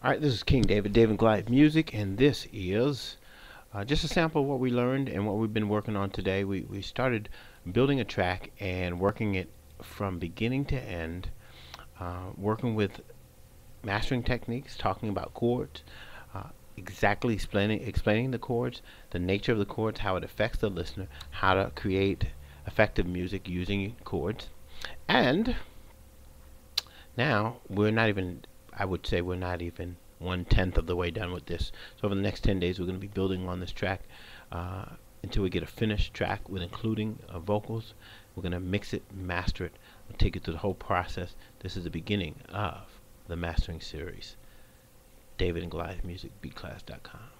All right, this is King David, David Goliath Music, and this is uh, just a sample of what we learned and what we've been working on today. We, we started building a track and working it from beginning to end, uh, working with mastering techniques, talking about chords, uh, exactly explaining, explaining the chords, the nature of the chords, how it affects the listener, how to create effective music using chords. And now we're not even I would say we're not even one tenth of the way done with this. So over the next 10 days, we're going to be building on this track uh, until we get a finished track with including uh, vocals. We're going to mix it, master it, we'll take it through the whole process. This is the beginning of the mastering series. David and Goliath Music, beatclass.com.